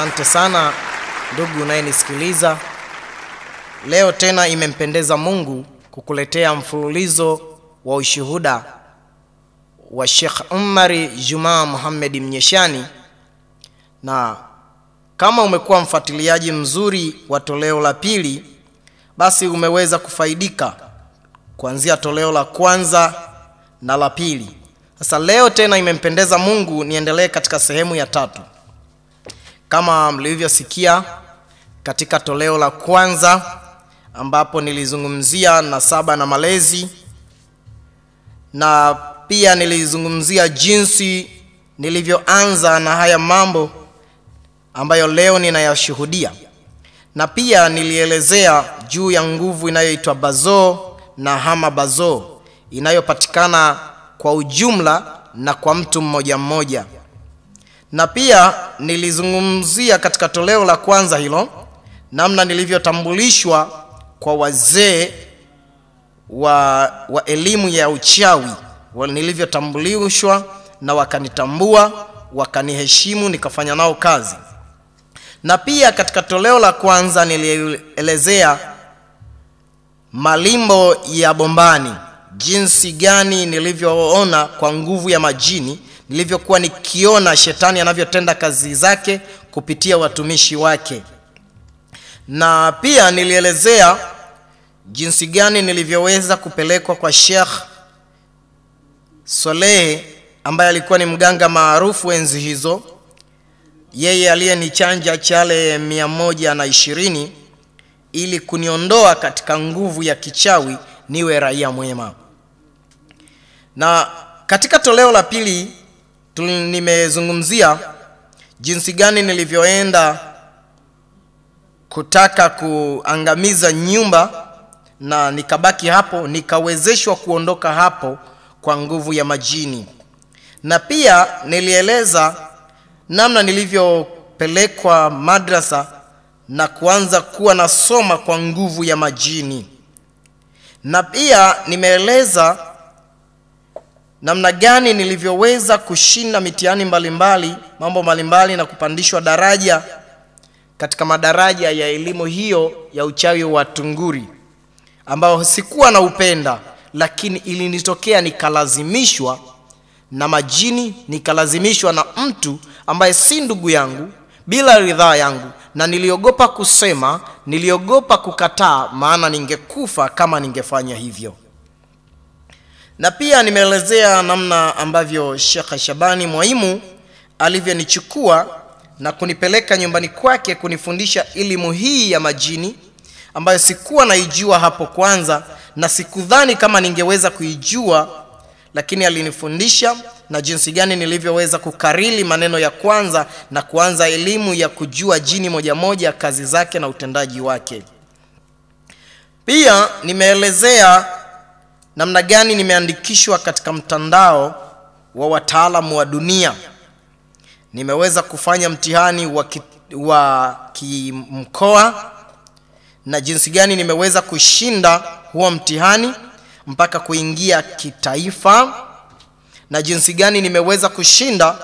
Asante sana ndugu unayenisikiliza. Leo tena imempendeza Mungu kukuletea mfululizo wa ushuhuda wa Sheikh Umari Juma Muhammad Mnyeshani, na kama umekuwa mfuatiliaji mzuri wa toleo la pili, basi umeweza kufaidika kuanzia toleo la kwanza na la pili. Sasa leo tena imempendeza Mungu niendelee katika sehemu ya tatu. Kama mlivyosikia katika toleo la kwanza ambapo nilizungumzia na saba na malezi na pia nilizungumzia jinsi nilivyoanza na haya mambo ambayo leo ninayashuhudia, na pia nilielezea juu ya nguvu inayoitwa bazoo na hama bazo inayopatikana kwa ujumla na kwa mtu mmoja mmoja, na pia nilizungumzia katika toleo la kwanza hilo namna nilivyotambulishwa kwa wazee wa, wa elimu ya uchawi. Nilivyotambulishwa na wakanitambua wakaniheshimu nikafanya nao kazi. Na pia katika toleo la kwanza nilielezea malimbo ya bombani jinsi gani nilivyoona kwa nguvu ya majini nilivyokuwa nikiona shetani anavyotenda kazi zake kupitia watumishi wake na pia nilielezea jinsi gani nilivyoweza kupelekwa kwa Sheikh Solehe ambaye alikuwa ni mganga maarufu enzi hizo, yeye aliyenichanja chale mia na ishirini ili kuniondoa katika nguvu ya kichawi niwe raia mwema. Na katika toleo la pili nimezungumzia jinsi gani nilivyoenda kutaka kuangamiza nyumba na nikabaki hapo, nikawezeshwa kuondoka hapo kwa nguvu ya majini, na pia nilieleza namna nilivyopelekwa madrasa na kuanza kuwa nasoma kwa nguvu ya majini, na pia nimeeleza namna gani nilivyoweza kushinda mitihani mbalimbali, mambo mbalimbali na kupandishwa daraja katika madaraja ya elimu hiyo ya uchawi wa tunguri ambao sikuwa na upenda, lakini ilinitokea nikalazimishwa na majini, nikalazimishwa na mtu ambaye si ndugu yangu bila ridhaa yangu, na niliogopa kusema, niliogopa kukataa, maana ningekufa kama ningefanya hivyo. Na pia nimeelezea namna ambavyo Sheikh Shabani Mwaimu alivyonichukua na kunipeleka nyumbani kwake kunifundisha elimu hii ya majini ambayo sikuwa naijua hapo kwanza na sikudhani kama ningeweza kuijua, lakini alinifundisha na jinsi gani nilivyoweza kukarili maneno ya kwanza na kuanza elimu ya kujua jini moja moja, kazi zake na utendaji wake. Pia nimeelezea namna gani nimeandikishwa katika mtandao wa wataalamu wa dunia nimeweza kufanya mtihani wa, ki, wa kimkoa na jinsi gani nimeweza kushinda huo mtihani mpaka kuingia kitaifa, na jinsi gani nimeweza kushinda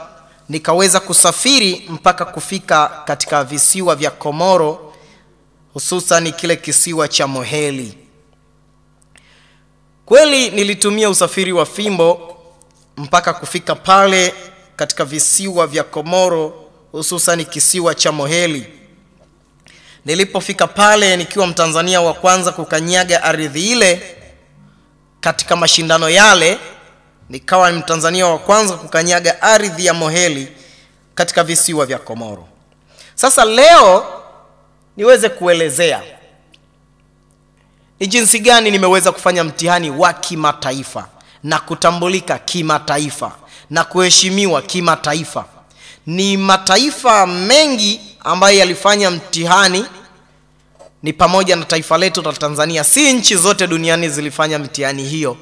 nikaweza kusafiri mpaka kufika katika visiwa vya Komoro, hususan kile kisiwa cha Moheli. Kweli nilitumia usafiri wa fimbo mpaka kufika pale katika visiwa vya Komoro hususan kisiwa cha Moheli. Nilipofika pale nikiwa Mtanzania wa kwanza kukanyaga ardhi ile katika mashindano yale, nikawa ni Mtanzania wa kwanza kukanyaga ardhi ya Moheli katika visiwa vya Komoro. Sasa leo niweze kuelezea ni jinsi gani nimeweza kufanya mtihani wa kimataifa na kutambulika kimataifa na kuheshimiwa kimataifa. Ni mataifa mengi ambayo yalifanya mtihani, ni pamoja na taifa letu la Tanzania. Si nchi zote duniani zilifanya mtihani hiyo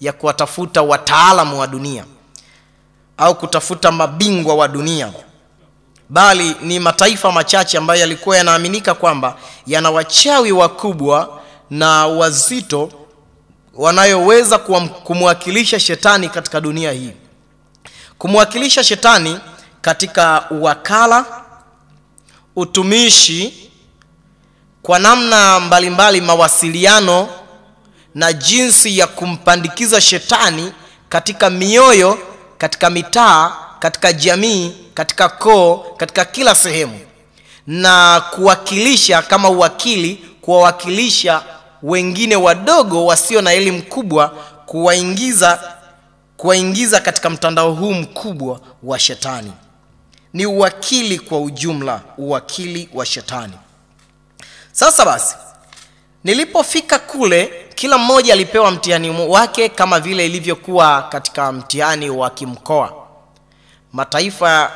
ya kuwatafuta wataalamu wa dunia au kutafuta mabingwa wa dunia, bali ni mataifa machache ambayo yalikuwa yanaaminika kwamba yana wachawi wakubwa na wazito wanayoweza kumwakilisha shetani katika dunia hii. Kumwakilisha shetani katika uwakala utumishi kwa namna mbalimbali mbali mawasiliano na jinsi ya kumpandikiza shetani katika mioyo katika mitaa katika jamii katika koo katika kila sehemu. Na kuwakilisha kama uwakili kuwawakilisha wengine wadogo wasio na elimu kubwa kuwaingiza kuwaingiza katika mtandao huu mkubwa wa shetani. Ni uwakili kwa ujumla uwakili wa shetani. Sasa basi nilipofika kule kila mmoja alipewa mtihani wake kama vile ilivyokuwa katika mtihani wa kimkoa. Mataifa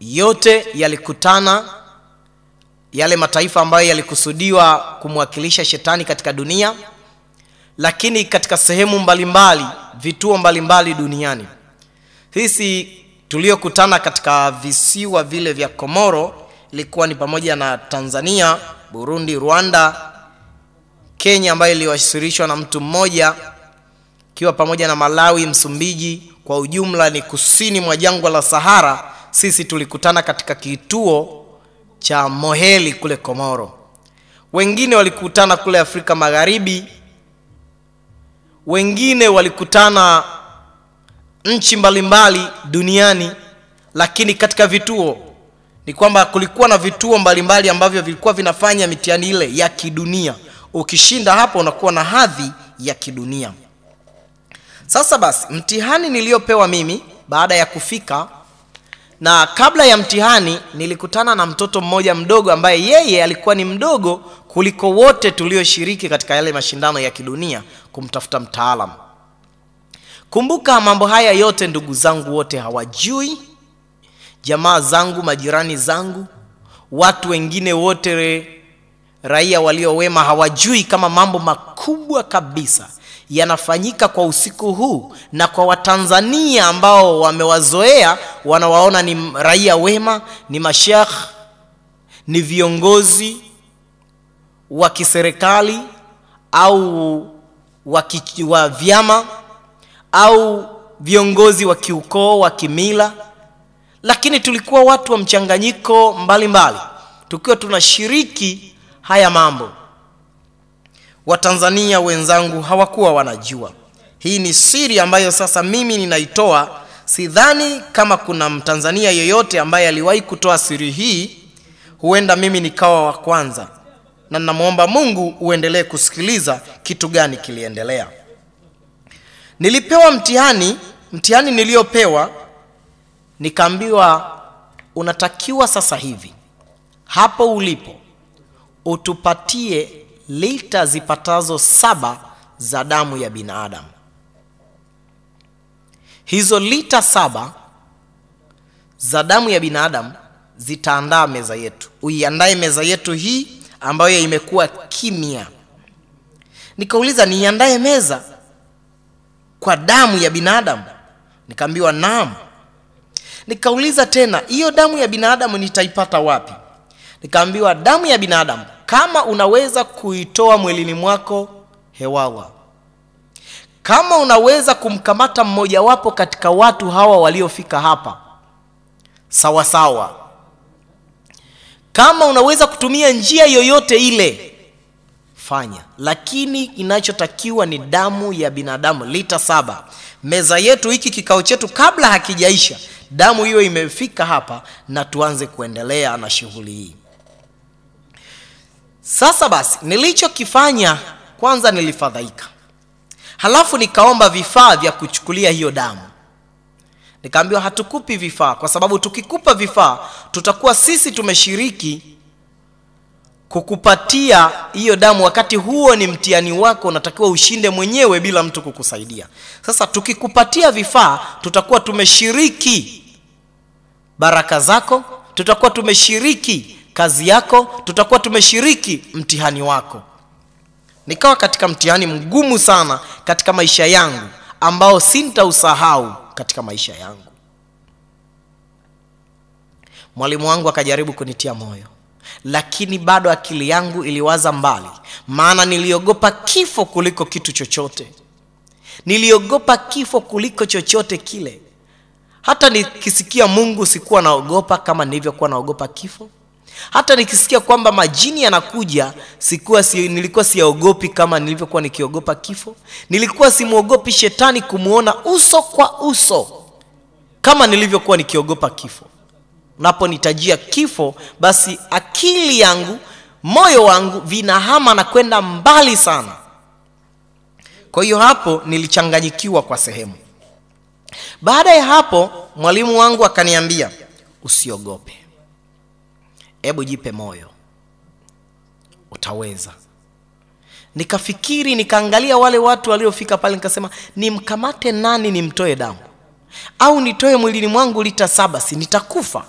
yote yalikutana yale mataifa ambayo yalikusudiwa kumwakilisha shetani katika dunia lakini katika sehemu mbalimbali vituo mbalimbali duniani. Sisi tuliokutana katika visiwa vile vya komoro ilikuwa ni pamoja na tanzania burundi rwanda kenya ambayo iliwashirishwa na mtu mmoja ikiwa pamoja na malawi msumbiji. Kwa ujumla ni kusini mwa jangwa la sahara sisi tulikutana katika kituo cha moheli kule komoro. Wengine walikutana kule afrika magharibi. Wengine walikutana nchi mbalimbali duniani. Lakini katika vituo ni kwamba kulikuwa na vituo mbalimbali mbali ambavyo vilikuwa vinafanya mitihani ile ya kidunia. Ukishinda hapo unakuwa na hadhi ya kidunia. Sasa basi mtihani niliyopewa mimi baada ya kufika na kabla ya mtihani nilikutana na mtoto mmoja mdogo ambaye yeye alikuwa ni mdogo kuliko wote tulioshiriki katika yale mashindano ya kidunia kumtafuta mtaalam kumbuka mambo haya yote ndugu zangu wote hawajui jamaa zangu majirani zangu watu wengine wote raia waliowema hawajui kama mambo makubwa kabisa yanafanyika kwa usiku huu na kwa watanzania ambao wamewazoea wanawaona ni raia wema ni mashekh ni viongozi wa kiserikali au wa, vyama au viongozi wa kiukoo wa kimila. Lakini tulikuwa watu wa mchanganyiko mbalimbali tukiwa tunashiriki haya mambo watanzania wenzangu hawakuwa wanajua. Hii ni siri ambayo sasa mimi ninaitoa. Sidhani kama kuna mtanzania yeyote ambaye aliwahi kutoa siri hii. Huenda mimi nikawa wa kwanza. Na namwomba mungu uendelee kusikiliza kitu gani kiliendelea. Nilipewa mtihani mtihani niliyopewa nikaambiwa unatakiwa sasa hivi hapo ulipo utupatie lita zipatazo saba za damu ya binadamu. Hizo lita saba za damu ya binadamu zitaandaa meza yetu. Uiandae meza yetu hii ambayo imekuwa kimya. Nikauliza niiandae meza kwa damu ya binadamu? Nikaambiwa naam. Nikauliza tena hiyo damu ya binadamu nitaipata wapi? Nikaambiwa damu ya binadamu kama unaweza kuitoa mwilini mwako hewawa. Kama unaweza kumkamata mmojawapo katika watu hawa waliofika hapa sawa sawa. Kama unaweza kutumia njia yoyote ile fanya. Lakini inachotakiwa ni damu ya binadamu. Lita saba. Meza yetu hiki kikao chetu kabla hakijaisha damu hiyo imefika hapa na tuanze kuendelea na shughuli hii sasa basi nilichokifanya kwanza nilifadhaika. Halafu nikaomba vifaa vya kuchukulia hiyo damu. Nikaambiwa hatukupi vifaa kwa sababu tukikupa vifaa tutakuwa sisi tumeshiriki kukupatia hiyo damu. Wakati huo ni mtihani wako unatakiwa ushinde mwenyewe bila mtu kukusaidia. Sasa tukikupatia vifaa tutakuwa tumeshiriki baraka zako tutakuwa tumeshiriki kazi yako tutakuwa tumeshiriki mtihani wako. Nikawa katika mtihani mgumu sana katika maisha yangu ambao sintausahau katika maisha yangu. Mwalimu wangu akajaribu kunitia moyo lakini bado akili yangu iliwaza mbali maana niliogopa kifo kuliko kitu chochote. Niliogopa kifo kuliko chochote kile. Hata nikisikia mungu sikuwa naogopa kama nilivyokuwa naogopa kifo hata nikisikia kwamba majini yanakuja sikuwa si, nilikuwa siyaogopi kama nilivyokuwa nikiogopa kifo. Nilikuwa simwogopi shetani kumwona uso kwa uso kama nilivyokuwa nikiogopa kifo. Unaponitajia kifo basi akili yangu moyo wangu vinahama na kwenda mbali sana. Kwa hiyo hapo nilichanganyikiwa kwa sehemu. Baada ya hapo mwalimu wangu akaniambia usiogope hebu jipe moyo. Utaweza. Nikafikiri nikaangalia wale watu waliofika pale nikasema nimkamate nani nimtoe damu? Au nitoe mwilini mwangu lita saba si nitakufa?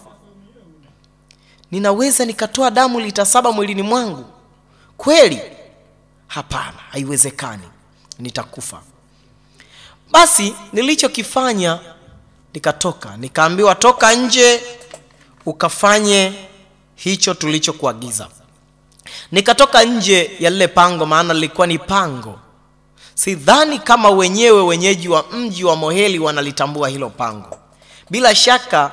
Ninaweza nikatoa damu lita saba mwilini mwangu? Kweli? Hapana haiwezekani. Nitakufa. Basi nilichokifanya nikatoka. Nikaambiwa toka nje ukafanye hicho tulichokuagiza. Nikatoka nje ya lile pango maana lilikuwa ni pango. Sidhani kama wenyewe wenyeji wa mji wa moheli wanalitambua hilo pango. Bila shaka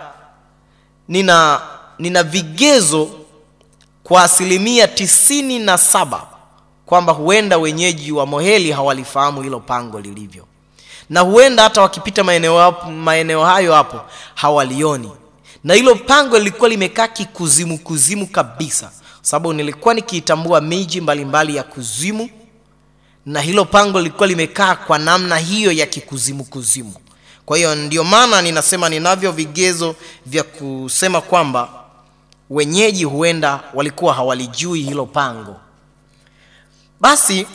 nina nina vigezo kwa asilimia tisini na saba kwamba huenda wenyeji wa moheli hawalifahamu hilo pango lilivyo. Na huenda hata wakipita maeneo, maeneo hayo hapo hawalioni na hilo pango lilikuwa limekaa kikuzimu kuzimu kabisa. Sababu nilikuwa nikiitambua miji mbalimbali ya kuzimu na hilo pango lilikuwa limekaa kwa namna hiyo ya kikuzimu kuzimu. Kwa hiyo ndio maana ninasema ninavyo vigezo vya kusema kwamba wenyeji huenda walikuwa hawalijui hilo pango. Basi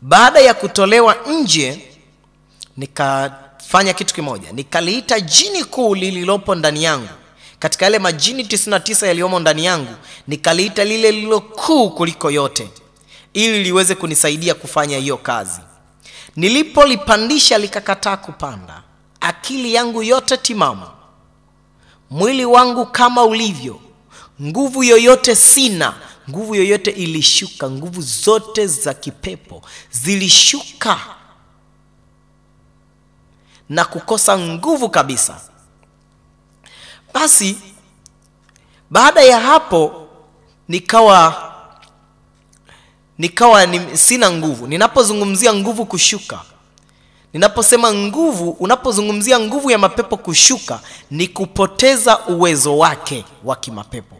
baada ya kutolewa nje nikafanya kitu kimoja. Nikaliita jini kuu lililopo ndani yangu. Katika yale majini 99 yaliyomo ndani yangu nikaliita lile lililo kuu kuliko yote ili liweze kunisaidia kufanya hiyo kazi. Nilipolipandisha likakataa kupanda. Akili yangu yote timamu. Mwili wangu kama ulivyo. Nguvu yoyote sina. Nguvu yoyote ilishuka. Nguvu zote za kipepo zilishuka na kukosa nguvu kabisa. Basi baada ya hapo nikawa nikawa ni, sina nguvu. Ninapozungumzia nguvu kushuka ninaposema nguvu unapozungumzia nguvu ya mapepo kushuka ni kupoteza uwezo wake wa kimapepo.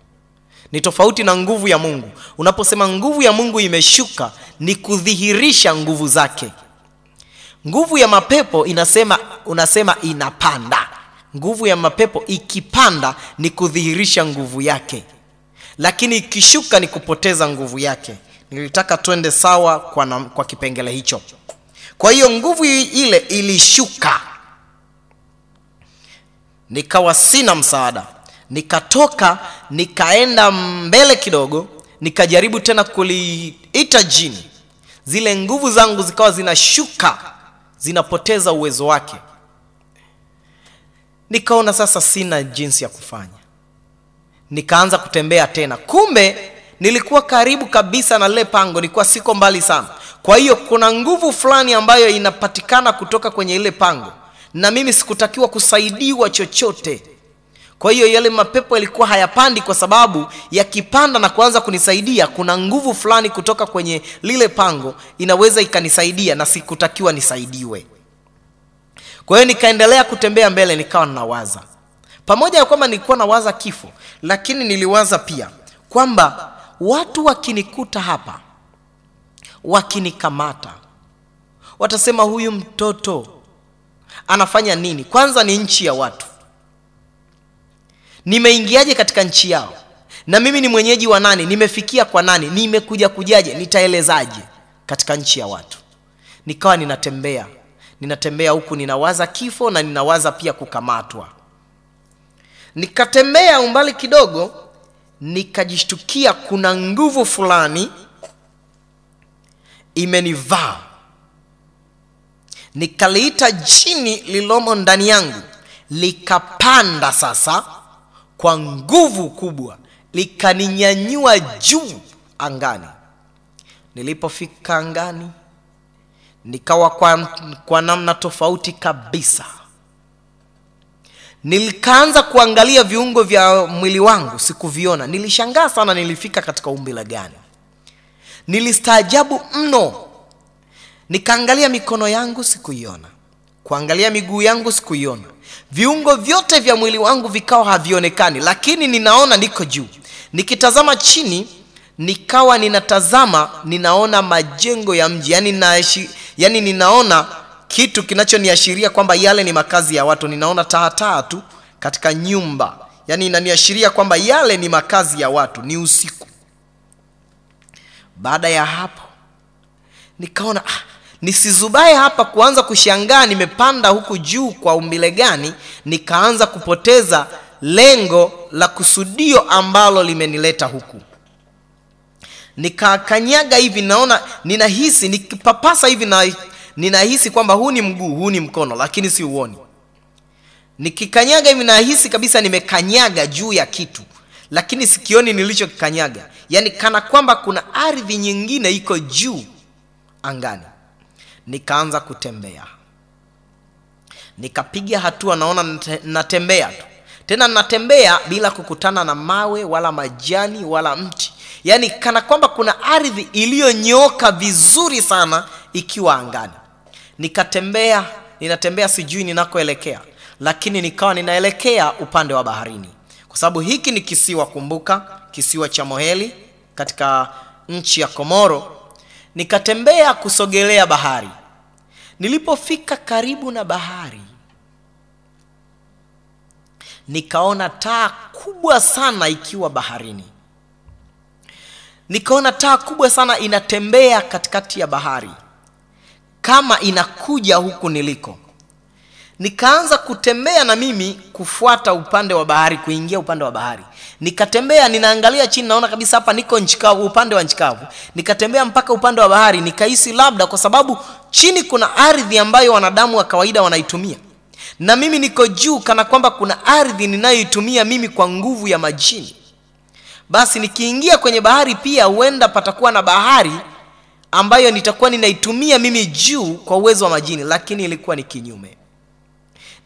Ni tofauti na nguvu ya mungu. Unaposema nguvu ya mungu imeshuka ni kudhihirisha nguvu zake. Nguvu ya mapepo inasema unasema inapanda. Nguvu ya mapepo ikipanda ni kudhihirisha nguvu yake. Lakini ikishuka ni kupoteza nguvu yake. Nilitaka twende sawa kwa, na, kwa kipengele hicho. Kwa hiyo nguvu ile ilishuka. Nikawa sina msaada. Nikatoka nikaenda mbele kidogo nikajaribu tena kuliita jini. Zile nguvu zangu zikawa zinashuka zinapoteza uwezo wake nikaona sasa sina jinsi ya kufanya. Nikaanza kutembea tena. Kumbe nilikuwa karibu kabisa na lile pango nilikuwa siko mbali sana. Kwa hiyo kuna nguvu fulani ambayo inapatikana kutoka kwenye ile pango na mimi sikutakiwa kusaidiwa chochote. Kwa hiyo yale mapepo yalikuwa hayapandi kwa sababu yakipanda na kuanza kunisaidia kuna nguvu fulani kutoka kwenye lile pango inaweza ikanisaidia na sikutakiwa nisaidiwe kwa hiyo nikaendelea kutembea mbele nikawa ninawaza pamoja na kwamba nilikuwa nawaza kifo lakini niliwaza pia kwamba watu wakinikuta hapa wakinikamata watasema huyu mtoto anafanya nini? Kwanza ni nchi ya watu. Nimeingiaje katika nchi yao? Na mimi ni mwenyeji wa nani? Nimefikia kwa nani? Nimekuja kujaje? Nitaelezaje katika nchi ya watu? Nikawa ninatembea ninatembea huku ninawaza kifo na ninawaza pia kukamatwa. Nikatembea umbali kidogo nikajishtukia kuna nguvu fulani imenivaa. Nikaliita jini lilomo ndani yangu likapanda sasa kwa nguvu kubwa likaninyanyua juu angani. Nilipofika angani nikawa kwa, kwa namna tofauti kabisa. Nilikaanza kuangalia viungo vya mwili wangu sikuviona. Nilishangaa sana nilifika katika umbile gani. Nilistaajabu mno. Nikaangalia mikono yangu sikuiona. Kuangalia miguu yangu sikuiona. Viungo vyote vya mwili wangu vikawa havionekani lakini ninaona niko juu. Nikitazama chini nikawa ninatazama ninaona majengo ya mji. Yani, yani ninaona kitu kinachoniashiria kwamba yale ni makazi ya watu. Ninaona taataa tu katika nyumba. Yani inaniashiria kwamba yale ni makazi ya watu ni usiku. Baada ya hapo nikaona ah, nisizubae hapa kuanza kushangaa nimepanda huku juu kwa umbile gani nikaanza kupoteza lengo la kusudio ambalo limenileta huku nikakanyaga hivi naona ninahisi nikipapasa hivi na ninahisi kwamba huu ni mguu huu ni mkono lakini si uoni nikikanyaga hivi nahisi kabisa nimekanyaga juu ya kitu lakini sikioni nilichokikanyaga. Yaani kana kwamba kuna ardhi nyingine iko juu angani. Nikaanza kutembea. Nikapiga hatua naona nate- natembea tu. Tena natembea bila kukutana na mawe wala majani wala mti yaani kana kwamba kuna ardhi iliyonyooka vizuri sana ikiwa angani. Nikatembea ninatembea sijui ninakoelekea lakini nikawa ninaelekea upande wa baharini. Kwa sababu hiki ni kisiwa kumbuka kisiwa cha moheli katika nchi ya komoro. Nikatembea kusogelea bahari. Nilipofika karibu na bahari nikaona taa kubwa sana ikiwa baharini nikaona taa kubwa sana inatembea katikati ya bahari. Kama inakuja huku niliko. Nikaanza kutembea na mimi kufuata upande wa bahari kuingia upande wa bahari. Nikatembea ninaangalia chini naona kabisa hapa niko nchikavu upande wa nchikavu. Nikatembea mpaka upande wa bahari nikahisi labda kwa sababu chini kuna ardhi ambayo wanadamu wa kawaida wanaitumia. Na mimi niko juu kana kwamba kuna ardhi ninayoitumia mimi kwa nguvu ya majini basi nikiingia kwenye bahari pia huenda patakuwa na bahari ambayo nitakuwa ninaitumia mimi juu kwa uwezo wa majini lakini ilikuwa ni kinyume.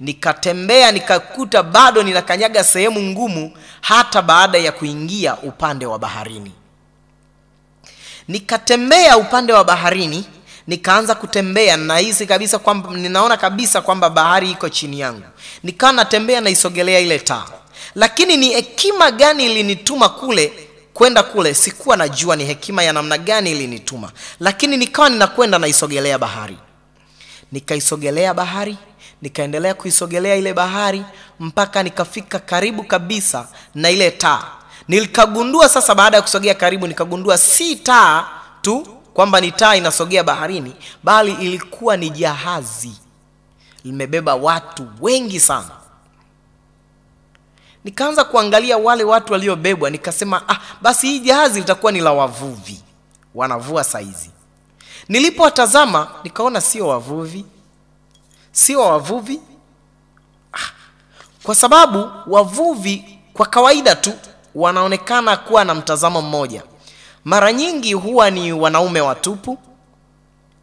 Nikatembea nikakuta bado ninakanyaga sehemu ngumu hata baada ya kuingia upande wa baharini. Nikatembea upande wa baharini nikaanza kutembea nahisi kabisa kwamba ninaona kabisa kwamba bahari iko chini yangu. Nikawa natembea naisogelea ile taa lakini ni hekima gani ilinituma kule kwenda kule? Sikuwa najua ni hekima ya namna gani ilinituma. Lakini nikawa ninakwenda naisogelea bahari. Nikaisogelea bahari nikaendelea kuisogelea ile bahari mpaka nikafika karibu kabisa na ile taa. Nilikagundua sasa baada ya kusogea karibu nikagundua si taa tu kwamba ni taa inasogea baharini bali ilikuwa ni jahazi. Limebeba watu wengi sana nikaanza kuangalia wale watu waliobebwa nikasema ah, basi hii jahazi litakuwa ni la wavuvi. Wanavua saizi. Nilipowatazama nikaona sio wavuvi. Sio wavuvi. Ah, kwa sababu wavuvi kwa kawaida tu wanaonekana kuwa na mtazamo mmoja. Mara nyingi huwa ni wanaume watupu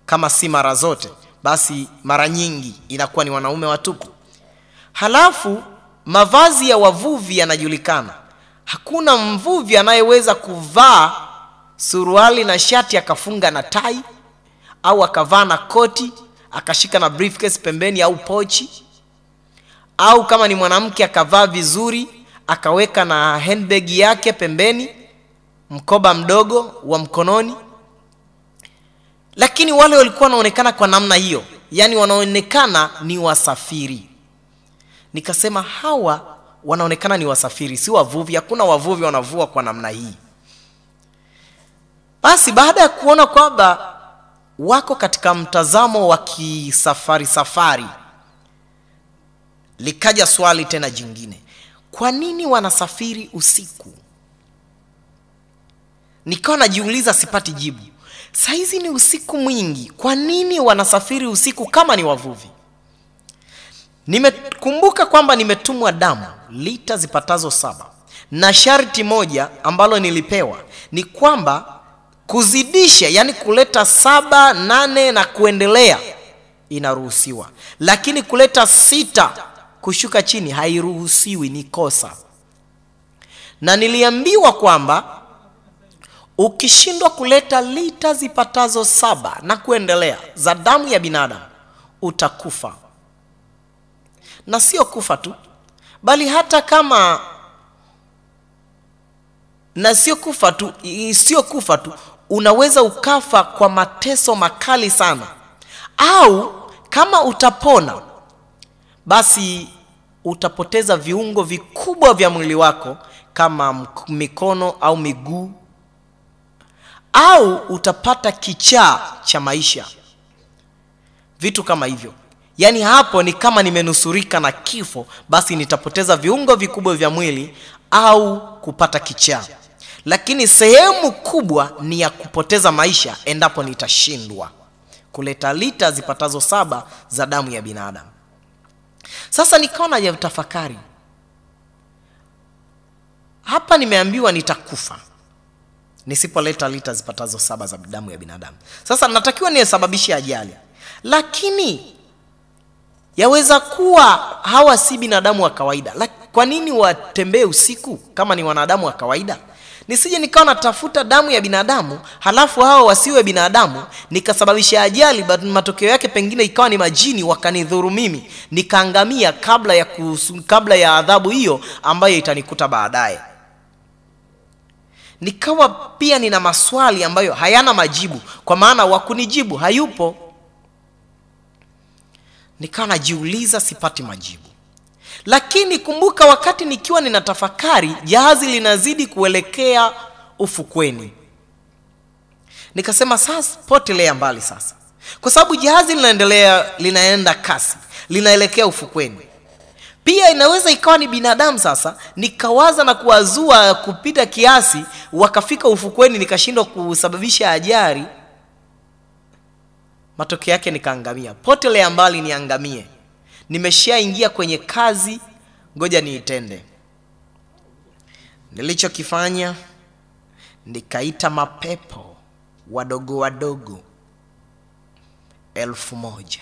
kama si mara zote. Basi mara nyingi inakuwa ni wanaume watupu. Halafu mavazi ya wavuvi yanajulikana. Hakuna mvuvi anayeweza kuvaa suruali na shati akafunga na tai au akavaa na koti akashika na briefcase pembeni au pochi au kama ni mwanamke akavaa vizuri akaweka na handbag yake pembeni mkoba mdogo wa mkononi. Lakini wale walikuwa wanaonekana kwa namna hiyo yaani wanaonekana ni wasafiri nikasema hawa wanaonekana ni wasafiri si wavuvi. Hakuna wavuvi wanavua kwa namna hii. Basi baada ya kuona kwamba wako katika mtazamo wa kisafari safari likaja swali tena jingine. Kwa nini wanasafiri usiku? Nikawa najiuliza sipati jibu. Saizi ni usiku mwingi. Kwa nini wanasafiri usiku kama ni wavuvi nimekumbuka kwamba nimetumwa damu lita zipatazo saba. Na sharti moja ambalo nilipewa ni kwamba kuzidisha yani kuleta saba nane na kuendelea inaruhusiwa. Lakini kuleta sita kushuka chini hairuhusiwi ni kosa. Na niliambiwa kwamba ukishindwa kuleta lita zipatazo saba na kuendelea za damu ya binadamu utakufa na sio kufa tu bali hata kama na sio kufa tu sio kufa tu unaweza ukafa kwa mateso makali sana. Au kama utapona basi utapoteza viungo vikubwa vya mwili wako kama mikono au miguu. Au utapata kichaa cha maisha. Vitu kama hivyo yaani hapo ni kama nimenusurika na kifo basi nitapoteza viungo vikubwa vya mwili au kupata kichaa. Lakini sehemu kubwa ni ya kupoteza maisha endapo nitashindwa kuleta lita zipatazo saba za damu ya binadamu. Sasa nikaona ya tafakari hapa nimeambiwa nitakufa nisipoleta lita zipatazo saba za damu ya binadamu. Sasa natakiwa nisababishe ajali. Lakini yaweza kuwa hawa si binadamu wa kawaida. Kwa nini watembee usiku kama ni wanadamu wa kawaida? Nisije nikawa natafuta damu ya binadamu halafu hawa wasiwe binadamu nikasababisha ajali matokeo yake pengine ikawa ni majini wakanidhuru mimi nikaangamia kabla ya kabla ya adhabu hiyo ambayo itanikuta baadaye. Nikawa pia nina maswali ambayo hayana majibu kwa maana wakunijibu hayupo nikawa najiuliza sipati majibu. Lakini kumbuka wakati nikiwa ninatafakari jahazi linazidi kuelekea ufukweni. Nikasema sasa potelea mbali sasa. Kwa sababu jahazi linaendelea linaenda kasi linaelekea ufukweni. Pia inaweza ikawa ni binadamu sasa nikawaza na kuwazua kupita kiasi wakafika ufukweni nikashindwa kusababisha ajali matokeo yake nikaangamia potelea mbali niangamie nimeshaingia kwenye kazi ngoja niitende. Nilichokifanya nikaita mapepo wadogo wadogo. Elfu moja.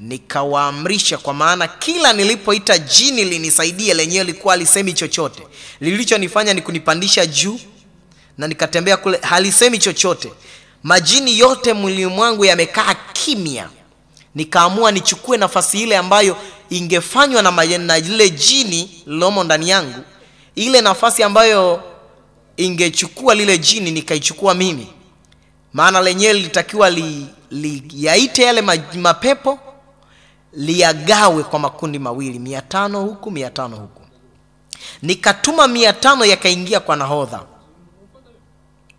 Nikawaamrisha kwa maana kila nilipoita jini linisaidie lenyewe likuwa alisemi chochote. Lilichonifanya ni kunipandisha juu na nikatembea kule halisemi chochote majini yote mwilini mwangu yamekaa kimya. Nikaamua nichukue nafasi ile ambayo ingefanywa na, lile jini lilomo ndani yangu. Ile nafasi ambayo ingechukua lile jini nikaichukua mimi. Maana lenyewe lilitakiwa li, li, yale ma, mapepo liyagawe kwa makundi mawili mia tano huku mia tano huku. Nikatuma mia tano yakaingia kwa nahodha.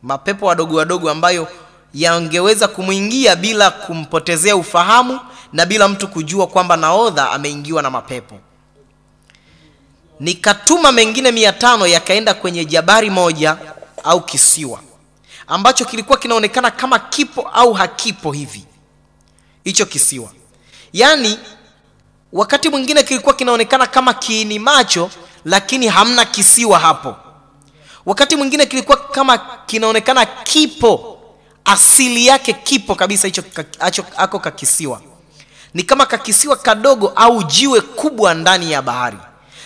Mapepo wadogo wadogo ambayo yangeweza kumwingia bila kumpotezea ufahamu na bila mtu kujua kwamba naodha ameingiwa na mapepo. Nikatuma mengine mia tano yakaenda kwenye jabari moja au kisiwa ambacho kilikuwa kinaonekana kama kipo au hakipo hivi. Hicho kisiwa. Yaani wakati mwingine kilikuwa kinaonekana kama kiini macho lakini hamna kisiwa hapo. Wakati mwingine kilikuwa kama kinaonekana kipo asili yake kipo kabisa hicho ako kakisiwa ni kama kakisiwa kadogo au jiwe kubwa ndani ya bahari.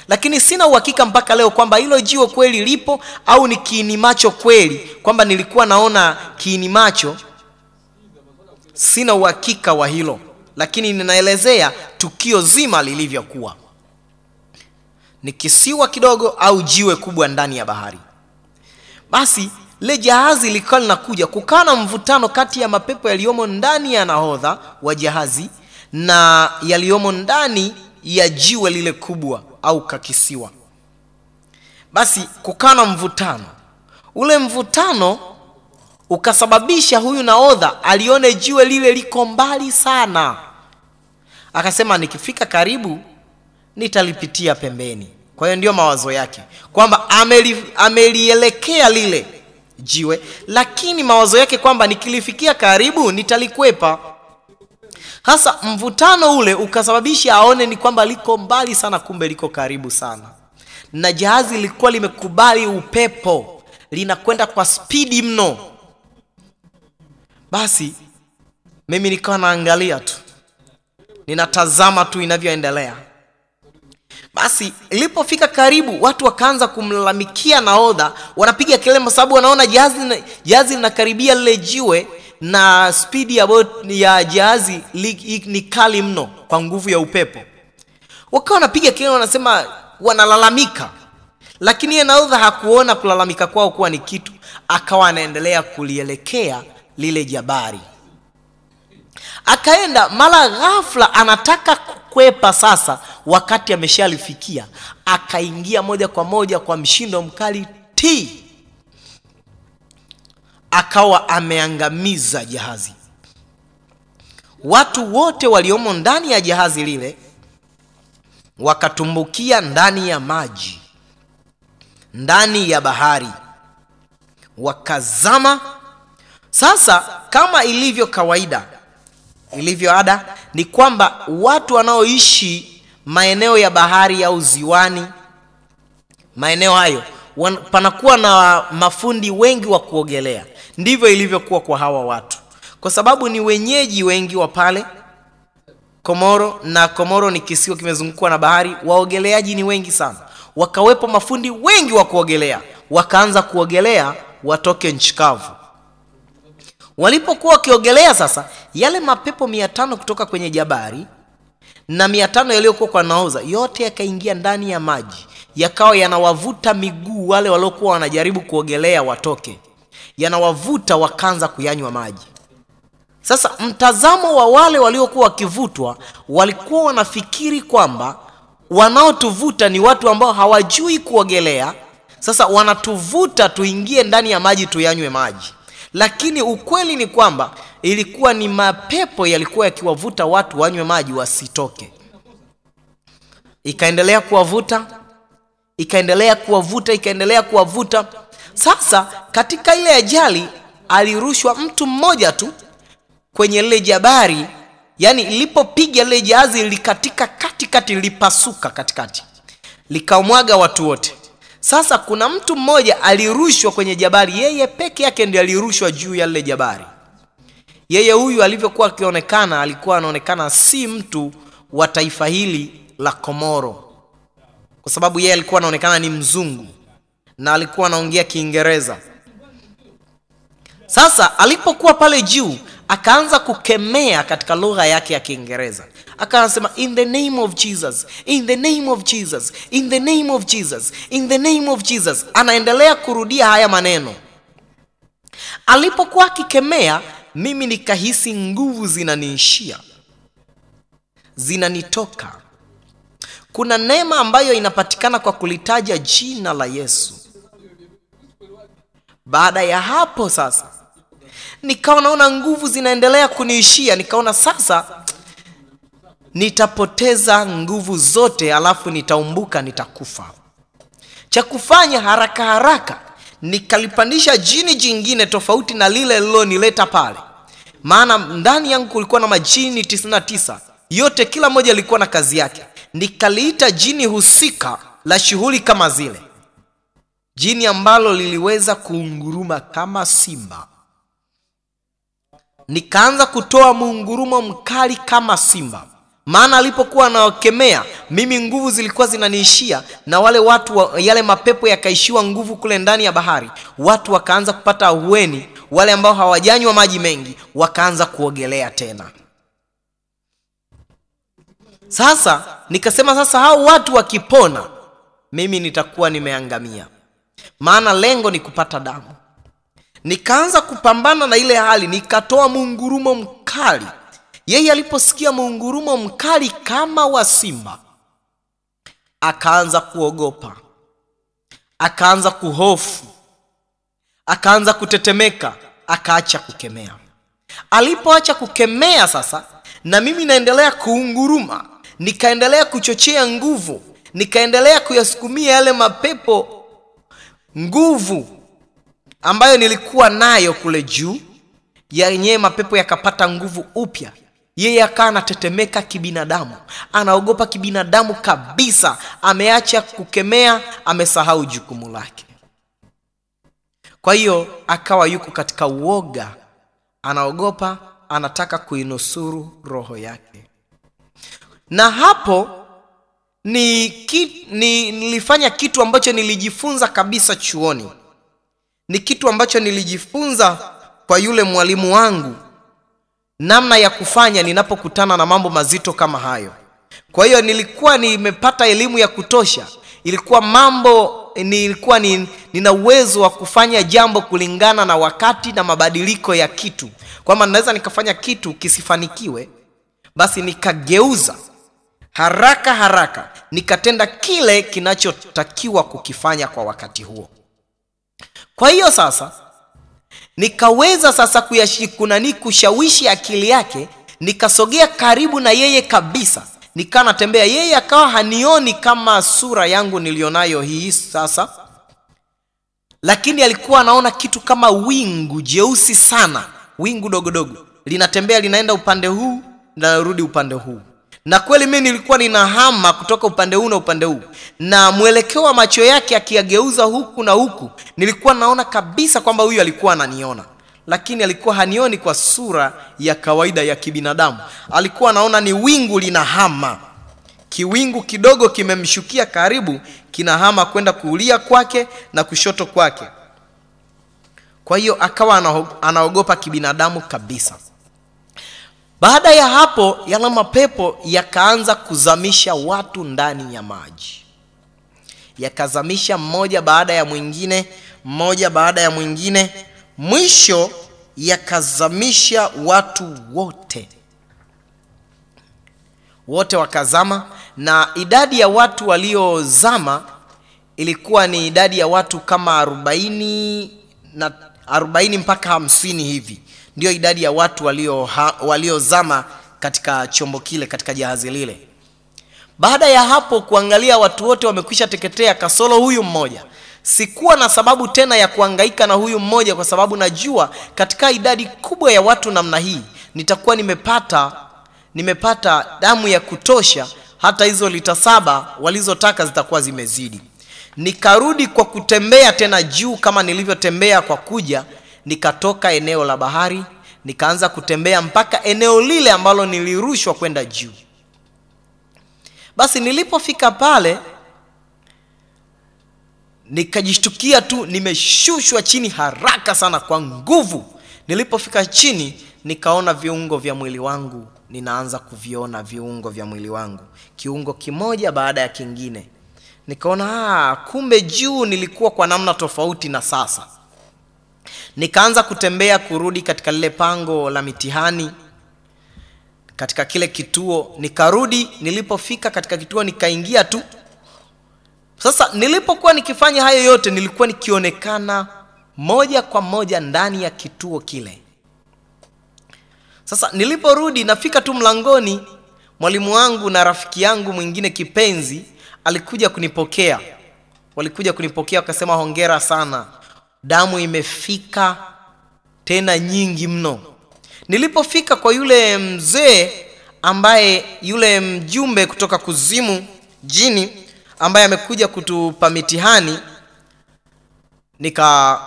Lakini sina uhakika mpaka leo kwamba hilo jiwe kweli lipo au ni kiini macho kweli kwamba nilikuwa naona kiini macho. Sina uhakika wa hilo lakini ninaelezea tukio zima lilivyokuwa. Ni kisiwa kidogo au jiwe kubwa ndani ya bahari. Basi le jahazi likawa linakuja kukawa na mvutano kati ya mapepo yaliyomo ndani ya nahodha wa jahazi na yaliyomo ndani ya jiwe lile kubwa au kakisiwa. Basi kukawa na mvutano. Ule mvutano ukasababisha huyu nahodha alione jiwe lile liko mbali sana. Akasema nikifika karibu nitalipitia pembeni. Kwa hiyo ndiyo mawazo yake kwamba ameli, amelielekea lile jiwe lakini mawazo yake kwamba nikilifikia karibu nitalikwepa. Hasa mvutano ule ukasababisha aone ni kwamba liko mbali sana kumbe liko karibu sana. Na jahazi lilikuwa limekubali upepo linakwenda kwa spidi mno. Basi mimi nikawa naangalia tu. Ninatazama tu inavyoendelea basi ilipofika karibu watu wakaanza kumlalamikia nahodha. Wanapiga kelele sababu wanaona jahazi lina- jahazi linakaribia lile jiwe na spidi ya, ya jahazi ni kali mno kwa nguvu ya upepo. Wakawa wanapiga kelele wanasema wanalalamika. Lakini yeye nahodha hakuona kulalamika kwao kuwa ni kitu. Akawa anaendelea kulielekea lile jabari akaenda mara ghafla anataka kukwepa sasa wakati ameshalifikia akaingia moja kwa moja kwa mshindo mkali t. Akawa ameangamiza jahazi. Watu wote waliomo ndani ya jahazi lile wakatumbukia ndani ya maji ndani ya bahari wakazama. Sasa kama ilivyo kawaida ilivyo ada ni kwamba watu wanaoishi maeneo ya bahari au ziwani maeneo hayo wan, panakuwa na mafundi wengi wa kuogelea. Ndivyo ilivyokuwa kwa hawa watu. Kwa sababu ni wenyeji wengi wa pale komoro na komoro ni kisiwa kimezungukwa na bahari waogeleaji ni wengi sana. Wakawepo mafundi wengi wa kuogelea. Wakaanza kuogelea watoke nchi kavu walipokuwa wakiogelea sasa yale mapepo mia tano kutoka kwenye jabari na mia tano yaliyokuwa kwa naoza yote yakaingia ndani ya maji yakawa yanawavuta miguu wale waliokuwa wanajaribu kuogelea watoke. Yanawavuta wakaanza kuyanywa maji. Sasa mtazamo wa wale waliokuwa wakivutwa walikuwa wanafikiri kwamba wanaotuvuta ni watu ambao hawajui kuogelea. Sasa wanatuvuta tuingie ndani ya maji tuyanywe maji lakini ukweli ni kwamba ilikuwa ni mapepo yalikuwa yakiwavuta watu wanywe maji wasitoke. Ikaendelea kuwavuta ikaendelea kuwavuta ikaendelea kuwavuta. Sasa katika ile ajali alirushwa mtu mmoja tu kwenye lile jabari yani ilipopiga lile jahazi likatika katikati lipasuka katikati likamwaga watu wote sasa kuna mtu mmoja alirushwa kwenye jabari. Yeye peke yake ndiye alirushwa juu ya lile jabari. Yeye huyu alivyokuwa akionekana alikuwa anaonekana si mtu wa taifa hili la komoro. Kwa sababu yeye alikuwa anaonekana ni mzungu na alikuwa anaongea kiingereza. Sasa alipokuwa pale juu akaanza kukemea katika lugha yake ya kiingereza akaanasema in the name of jesus in the name of jesus in the name of jesus in the name of jesus. Anaendelea kurudia haya maneno. Alipokuwa akikemea mimi nikahisi nguvu zinaniishia zinanitoka. Kuna neema ambayo inapatikana kwa kulitaja jina la yesu. Baada ya hapo sasa nikawa naona nguvu zinaendelea kuniishia. Nikaona sasa nitapoteza nguvu zote alafu nitaumbuka nitakufa. Cha kufanya haraka haraka nikalipandisha jini jingine tofauti na lile lililonileta pale. Maana ndani yangu kulikuwa na majini 99 yote kila moja ilikuwa na kazi yake. Nikaliita jini husika la shughuli kama zile. Jini ambalo liliweza kuunguruma kama simba. Nikaanza kutoa muungurumo mkali kama simba maana alipokuwa anawakemea mimi nguvu zilikuwa zinaniishia na wale watu wa, yale mapepo yakaishiwa nguvu kule ndani ya bahari. Watu wakaanza kupata ahueni wale ambao hawajanywa maji mengi wakaanza kuogelea tena. Sasa nikasema sasa hao watu wakipona mimi nitakuwa nimeangamia. Maana lengo ni kupata damu. Nikaanza kupambana na ile hali nikatoa mungurumo mkali yeye aliposikia muungurumo mkali kama wa simba akaanza kuogopa akaanza kuhofu akaanza kutetemeka akaacha kukemea. Alipoacha kukemea sasa na mimi naendelea kuunguruma nikaendelea kuchochea nguvu nikaendelea kuyasukumia yale mapepo nguvu ambayo nilikuwa nayo kule juu yenyewe mapepo yakapata nguvu upya yeye akawa anatetemeka kibinadamu. Anaogopa kibinadamu kabisa. Ameacha kukemea amesahau jukumu lake. Kwa hiyo akawa yuko katika uoga. Anaogopa anataka kuinusuru roho yake. Na hapo ni, ki, ni nilifanya kitu ambacho nilijifunza kabisa chuoni. Ni kitu ambacho nilijifunza kwa yule mwalimu wangu namna ya kufanya ninapokutana na mambo mazito kama hayo. Kwa hiyo nilikuwa nimepata elimu ya kutosha ilikuwa mambo nilikuwa ni, nina uwezo wa kufanya jambo kulingana na wakati na mabadiliko ya kitu. Kwamba ninaweza nikafanya kitu kisifanikiwe basi nikageuza haraka haraka nikatenda kile kinachotakiwa kukifanya kwa wakati huo. Kwa hiyo sasa nikaweza sasa kuyashikunani kushawishi akili yake nikasogea karibu na yeye kabisa. Nikaa natembea yeye akawa hanioni kama sura yangu nilionayo hii sasa. Lakini alikuwa anaona kitu kama wingu jeusi sana wingu dogodogo linatembea linaenda upande huu linarudi upande huu na kweli mimi nilikuwa ninahama kutoka upande huu na upande huu. Na mwelekeo wa macho yake akiyageuza huku na huku nilikuwa naona kabisa kwamba huyu alikuwa ananiona. Lakini alikuwa hanioni kwa sura ya kawaida ya kibinadamu. Alikuwa anaona ni wingu linahama kiwingu kidogo kimemshukia karibu kinahama kwenda kulia kwake na kushoto kwake. Kwa hiyo akawa anaogopa kibinadamu kabisa baada ya hapo yale mapepo yakaanza kuzamisha watu ndani ya maji. Yakazamisha mmoja baada ya mwingine mmoja baada ya mwingine. Mwisho yakazamisha watu wote. Wote wakazama na idadi ya watu waliozama ilikuwa ni idadi ya watu kama arobaini na arobaini mpaka hamsini hivi ndio idadi ya watu walio waliozama katika chombo kile katika jahazi lile. Baada ya hapo kuangalia watu wote wamekwisha teketea kasoro huyu mmoja. Sikuwa na sababu tena ya kuangaika na huyu mmoja kwa sababu najua katika idadi kubwa ya watu namna hii nitakuwa nimepata nimepata damu ya kutosha hata hizo lita saba walizotaka zitakuwa zimezidi. Nikarudi kwa kutembea tena juu kama nilivyotembea kwa kuja nikatoka eneo la bahari nikaanza kutembea mpaka eneo lile ambalo nilirushwa kwenda juu. Basi nilipofika pale nikajishtukia tu nimeshushwa chini haraka sana kwa nguvu. Nilipofika chini nikaona viungo vya mwili wangu. Ninaanza kuviona viungo vya mwili wangu. Kiungo kimoja baada ya kingine. Nikaona ah, kumbe juu nilikuwa kwa namna tofauti na sasa nikaanza kutembea kurudi katika lile pango la mitihani katika kile kituo. Nikarudi nilipofika katika kituo nikaingia tu. Sasa nilipokuwa nikifanya hayo yote nilikuwa nikionekana moja kwa moja ndani ya kituo kile. Sasa niliporudi nafika tu mlangoni mwalimu wangu na rafiki yangu mwingine kipenzi alikuja kunipokea. Walikuja kunipokea wakasema hongera sana damu imefika tena nyingi mno. Nilipofika kwa yule mzee ambaye yule mjumbe kutoka kuzimu jini ambaye amekuja kutupa mitihani nika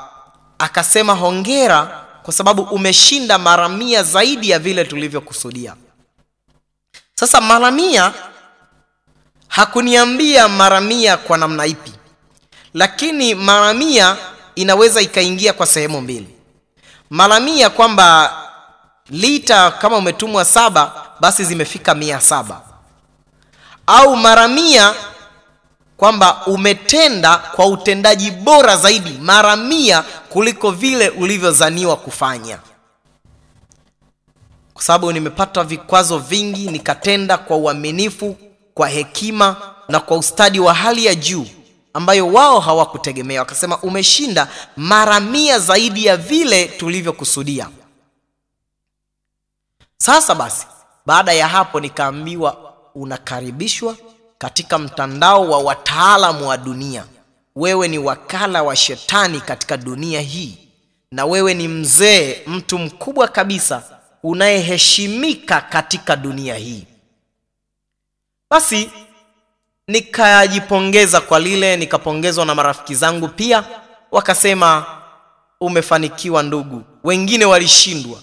akasema hongera kwa sababu umeshinda mara mia zaidi ya vile tulivyokusudia. Sasa mara mia hakuniambia mara mia kwa namna ipi lakini mara mia inaweza ikaingia kwa sehemu mbili. Mara mia kwamba lita kama umetumwa saba basi zimefika mia saba. Au mara mia kwamba umetenda kwa utendaji bora zaidi mara mia kuliko vile ulivyozaniwa kufanya. Kwa sababu nimepata vikwazo vingi nikatenda kwa uaminifu kwa hekima na kwa ustadi wa hali ya juu ambayo wao hawakutegemea. Wakasema umeshinda mara mia zaidi ya vile tulivyokusudia. Sasa basi baada ya hapo nikaambiwa unakaribishwa katika mtandao wa wataalamu wa dunia. Wewe ni wakala wa shetani katika dunia hii na wewe ni mzee mtu mkubwa kabisa unayeheshimika katika dunia hii. Basi nikajipongeza kwa lile nikapongezwa na marafiki zangu pia. Wakasema umefanikiwa ndugu. Wengine walishindwa.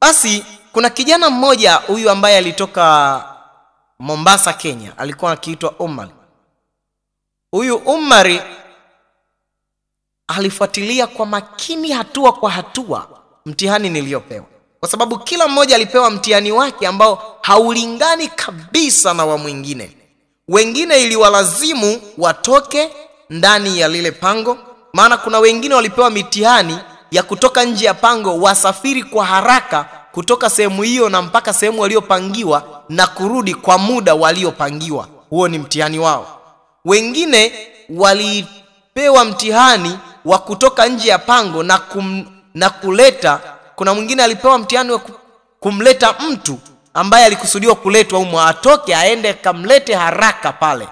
Basi kuna kijana mmoja huyu ambaye alitoka mombasa kenya. Alikuwa akiitwa umar huyu umari alifuatilia kwa makini hatua kwa hatua mtihani niliyopewa. Kwa sababu kila mmoja alipewa mtihani wake ambao haulingani kabisa na wa mwingine wengine iliwalazimu watoke ndani ya lile pango. Maana kuna wengine walipewa mitihani ya kutoka nje ya pango wasafiri kwa haraka kutoka sehemu hiyo na mpaka sehemu waliopangiwa na kurudi kwa muda waliopangiwa. Huo ni mtihani wao. Wengine walipewa mtihani wa kutoka nje ya pango na, kum, na kuleta kuna mwingine alipewa mtihani wa kumleta mtu ambaye alikusudiwa kuletwa humo atoke aende kamlete haraka pale.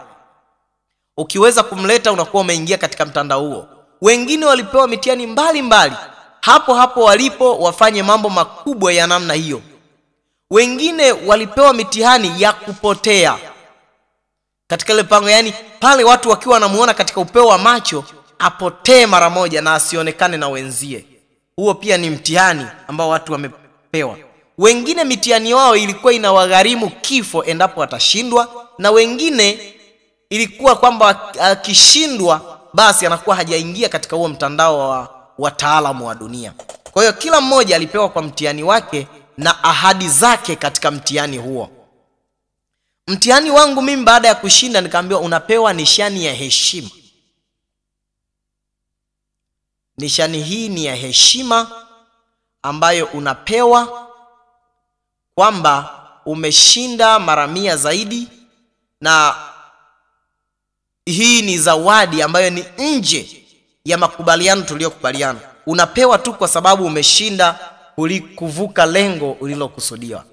Ukiweza kumleta unakuwa umeingia katika mtandao huo. Wengine walipewa mitihani mbalimbali. Hapo hapo walipo wafanye mambo makubwa ya namna hiyo. Wengine walipewa mitihani ya kupotea. Katika ile pango yani pale watu wakiwa wanamuona katika upeo wa macho apotee mara moja na asionekane na wenzie. Huo pia ni mtihani ambao watu wamepewa wengine mitihani wao ilikuwa inawagharimu kifo endapo watashindwa na wengine ilikuwa kwamba akishindwa basi anakuwa hajaingia katika huo mtandao wa wataalamu wa dunia. Kwa hiyo kila mmoja alipewa kwa mtihani wake na ahadi zake katika mtihani huo. Mtihani wangu mimi baada ya kushinda nikaambiwa unapewa nishani ya heshima. Nishani hii ni ya heshima ambayo unapewa kwamba umeshinda mara mia zaidi na hii ni zawadi ambayo ni nje ya makubaliano tuliyokubaliana. Unapewa tu kwa sababu umeshinda kuvuka lengo ulilokusudiwa.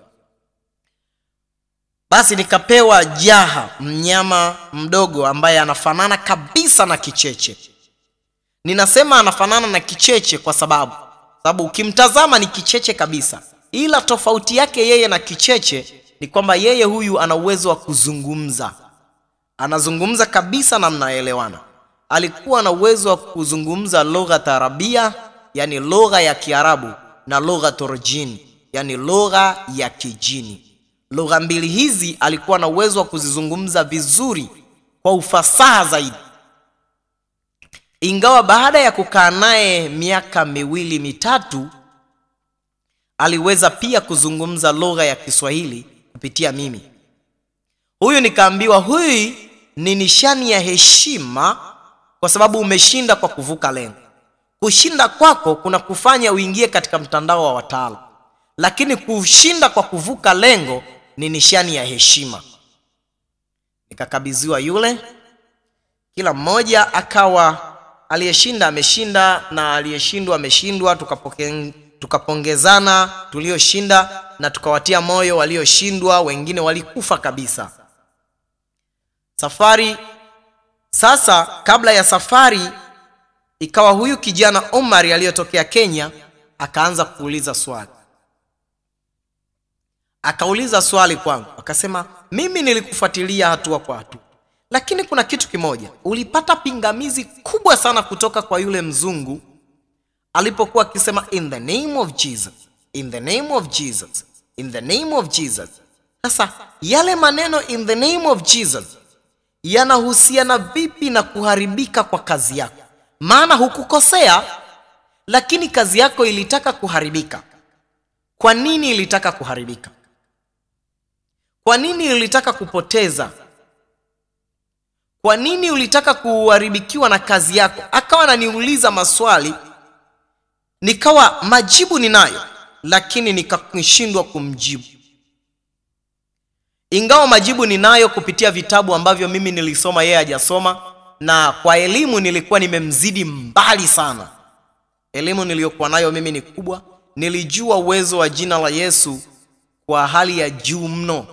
Basi nikapewa jaha mnyama mdogo ambaye anafanana kabisa na kicheche. Ninasema anafanana na kicheche kwa sababu sababu ukimtazama ni kicheche kabisa ila tofauti yake yeye na kicheche ni kwamba yeye huyu ana uwezo wa kuzungumza. Anazungumza kabisa na mnaelewana. Alikuwa na uwezo wa kuzungumza lugha tarabia yani lugha ya kiarabu na lugha torjini yani lugha ya kijini. Lugha mbili hizi alikuwa na uwezo wa kuzizungumza vizuri kwa ufasaha zaidi. Ingawa baada ya kukaa naye miaka miwili mitatu aliweza pia kuzungumza lugha ya kiswahili kupitia mimi. Huyu nikaambiwa huyu ni nishani ya heshima kwa sababu umeshinda kwa kuvuka lengo. Kushinda kwako kuna kufanya uingie katika mtandao wa wataalam lakini kushinda kwa kuvuka lengo ni nishani ya heshima. Nikakabidhiwa yule. Kila mmoja akawa aliyeshinda ameshinda na aliyeshindwa ameshindwa tukapoke, tukapongezana tulioshinda na tukawatia moyo walioshindwa wengine walikufa kabisa. Safari sasa kabla ya safari ikawa huyu kijana omari aliyotokea kenya akaanza kuuliza swali. Akauliza swali kwangu akasema mimi nilikufuatilia hatua kwa hatua lakini kuna kitu kimoja. Ulipata pingamizi kubwa sana kutoka kwa yule mzungu alipokuwa akisema in the name of jesus in the name of jesus in the name of jesus. Sasa yale maneno in the name of jesus yanahusiana vipi na kuharibika kwa kazi yako? Maana hukukosea lakini kazi yako ilitaka kuharibika. Kwa nini ilitaka kuharibika? Kwa nini ilitaka kupoteza? Kwa nini ulitaka kuharibikiwa na kazi yako? Akawa ananiuliza maswali nikawa majibu ninayo lakini nikashindwa kumjibu. Ingawa majibu ninayo kupitia vitabu ambavyo mimi nilisoma yeye hajasoma na kwa elimu nilikuwa nimemzidi mbali sana. Elimu niliyokuwa nayo mimi ni kubwa. Nilijua uwezo wa jina la yesu kwa hali ya juu mno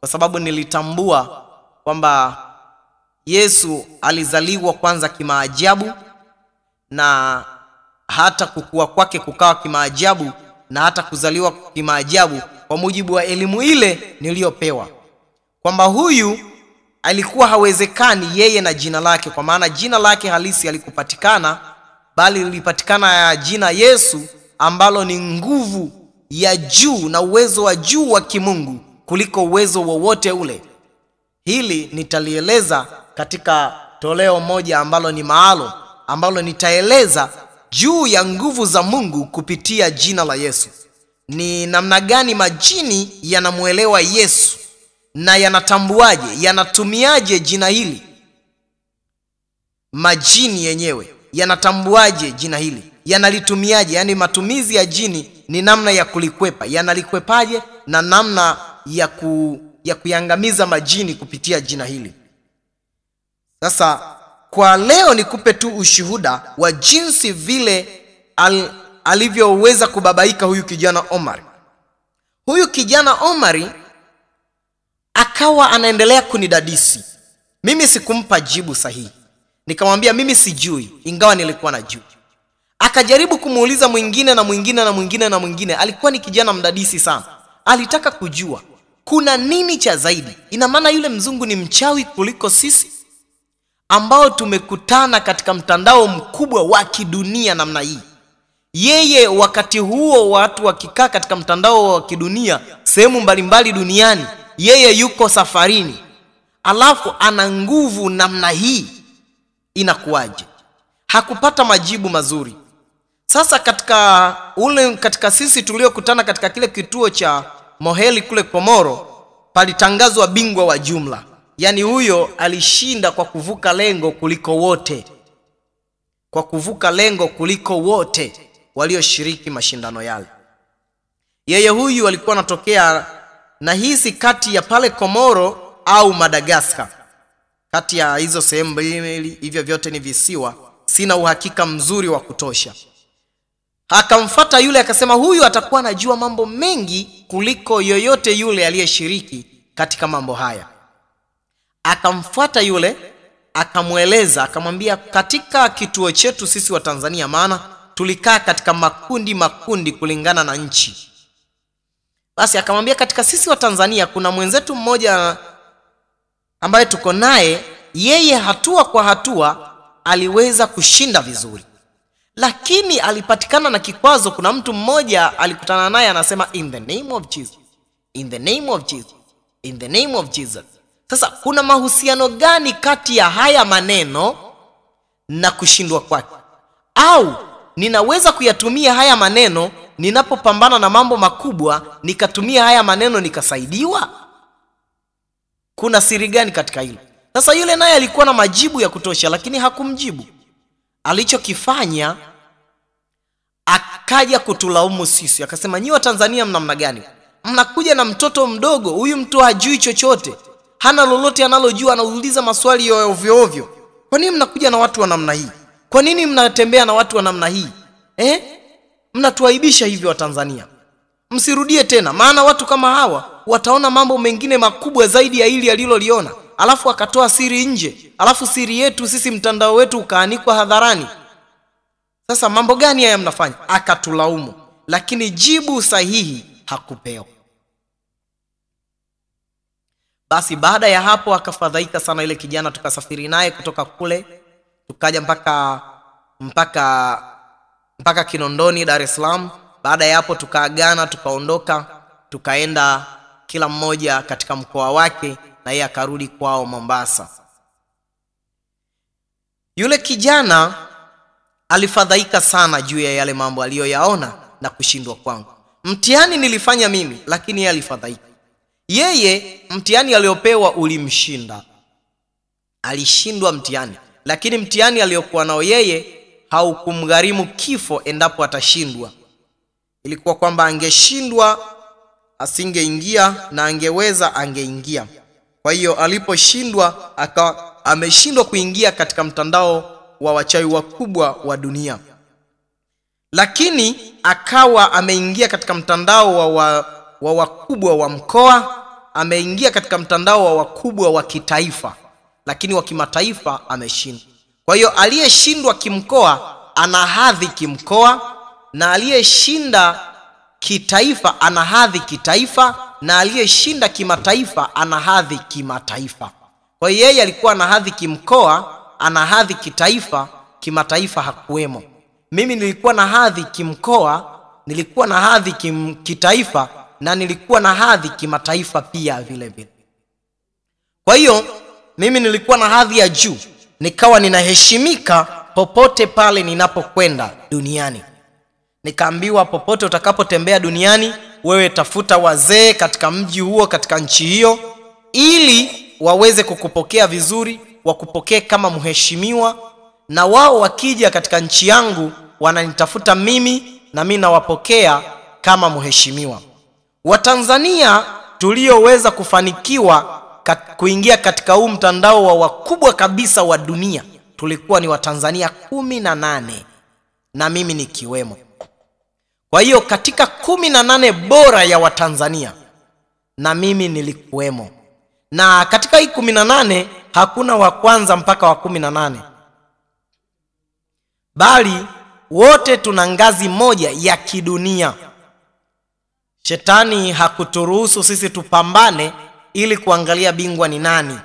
kwa sababu nilitambua kwamba yesu alizaliwa kwanza kimaajabu na hata kukua kwake kukawa kimaajabu na hata kuzaliwa kimaajabu kwa mujibu wa elimu ile niliyopewa. Kwamba huyu alikuwa hawezekani yeye na jina lake kwa maana jina lake halisi alikupatikana bali lilipatikana ya jina yesu ambalo ni nguvu ya juu na uwezo wa juu wa kimungu kuliko uwezo wowote ule. Hili nitalieleza katika toleo moja ambalo ni maalo ambalo nitaeleza juu ya nguvu za mungu kupitia jina la yesu. Ni namna gani majini yanamwelewa yesu na yanatambuaje yanatumiaje jina hili? Majini yenyewe yanatambuaje jina hili? Yanalitumiaje? Yaani matumizi ya jini ni namna ya kulikwepa. Yanalikwepaje na namna ya, ku, ya kuiangamiza majini kupitia jina hili? Sasa kwa leo nikupe tu ushuhuda wa jinsi vile al, alivyoweza kubabaika huyu kijana omari. Huyu kijana omari akawa anaendelea kunidadisi. Mimi sikumpa jibu sahihi. Nikamwambia mimi sijui ingawa nilikuwa na juu akajaribu kumuuliza mwingine na mwingine na mwingine na mwingine. Alikuwa ni kijana mdadisi sana. Alitaka kujua kuna nini cha zaidi? Ina maana yule mzungu ni mchawi kuliko sisi ambao tumekutana katika mtandao mkubwa wa kidunia namna hii. Yeye wakati huo watu wakikaa katika mtandao wa kidunia sehemu mbalimbali duniani yeye yuko safarini. Alafu ana nguvu namna hii. Inakuwaje? Hakupata majibu mazuri. Sasa katika ule katika sisi tuliokutana katika kile kituo cha moheli kule komoro palitangazwa bingwa wa jumla yaani huyo alishinda kwa kuvuka lengo kuliko wote. Kwa kuvuka lengo kuliko wote walioshiriki mashindano yale. Yeye huyu alikuwa anatokea na hisi kati ya pale komoro au madagaskar. Kati ya hizo sehemu mbili hivyo vyote ni visiwa sina uhakika mzuri wa kutosha. Akamfata yule akasema huyu atakuwa anajua mambo mengi kuliko yoyote yule aliyeshiriki katika mambo haya akamfuata yule akamweleza akamwambia katika kituo chetu sisi wa tanzania maana tulikaa katika makundi makundi kulingana na nchi. Basi akamwambia katika sisi wa tanzania kuna mwenzetu mmoja ambaye tuko naye yeye hatua kwa hatua aliweza kushinda vizuri. Lakini alipatikana na kikwazo kuna mtu mmoja alikutana naye anasema in the name of jesus in the name of jesus in the name of jesus sasa kuna mahusiano gani kati ya haya maneno na kushindwa kwake? Au ninaweza kuyatumia haya maneno ninapopambana na mambo makubwa nikatumia haya maneno nikasaidiwa? Kuna siri gani katika hilo? Sasa yule naye alikuwa na majibu ya kutosha lakini hakumjibu. Alichokifanya akaja kutulaumu sisi akasema nyi wa tanzania mnamna gani? Mnakuja na mtoto mdogo huyu mtu hajui chochote hana lolote analojua anauliza maswali ya ovyo ovyo. Kwa nini mnakuja na watu wa namna hii? Kwa nini mnatembea na watu wa namna hii? Eh? mnatuaibisha hivyo Watanzania, msirudie tena maana watu kama hawa wataona mambo mengine makubwa zaidi ya hili aliloliona. Alafu akatoa siri nje. Alafu siri yetu sisi mtandao wetu ukaanikwa hadharani. Sasa mambo gani haya mnafanya? Akatulaumu. Lakini jibu sahihi hakupewa basi baada ya hapo akafadhaika sana ile kijana tukasafiri naye kutoka kule tukaja mpaka mpaka mpaka kinondoni dar es salaam. Baada ya hapo tukaagana tukaondoka tukaenda kila mmoja katika mkoa wake na yeye akarudi kwao mombasa. Yule kijana alifadhaika sana juu ya yale mambo aliyoyaona na kushindwa kwangu. Mtihani nilifanya mimi lakini yeye alifadhaika yeye mtihani aliyopewa ulimshinda. Alishindwa mtihani lakini mtihani aliyokuwa nao yeye haukumgharimu kifo endapo atashindwa. Ilikuwa kwamba angeshindwa asingeingia na angeweza angeingia. Kwa hiyo aliposhindwa akawa ameshindwa kuingia katika mtandao wa wachawi wakubwa wa dunia. Lakini akawa ameingia katika mtandao wa, wa, wa wakubwa wa mkoa ameingia katika mtandao wa wakubwa wa kitaifa lakini wa kimataifa ameshindwa. Kwa hiyo aliyeshindwa kimkoa ana hadhi kimkoa na aliyeshinda kitaifa ana hadhi kitaifa na aliyeshinda kimataifa ana hadhi kimataifa. Kwa hiyo yeye alikuwa na hadhi kimkoa ana hadhi kitaifa kimataifa hakuwemo. Mimi nilikuwa na hadhi kimkoa nilikuwa na hadhi kim, kitaifa na nilikuwa na hadhi kimataifa pia vile vile. Kwa hiyo mimi nilikuwa na hadhi ya juu nikawa ninaheshimika popote pale ninapokwenda duniani. Nikaambiwa popote utakapotembea duniani wewe tafuta wazee katika mji huo katika nchi hiyo ili waweze kukupokea vizuri wakupokee kama mheshimiwa na wao wakija katika nchi yangu wananitafuta mimi na mi nawapokea kama mheshimiwa watanzania tulioweza kufanikiwa kat, kuingia katika huu mtandao wa wakubwa kabisa wa dunia. Tulikuwa ni watanzania kumi na nane na mimi nikiwemo. Kwa hiyo katika kumi na nane bora ya watanzania na mimi nilikuwemo. Na katika hii kumi na nane hakuna wa kwanza mpaka wa kumi na nane. Bali wote tuna ngazi moja ya kidunia shetani hakuturuhusu sisi tupambane ili kuangalia bingwa ni nani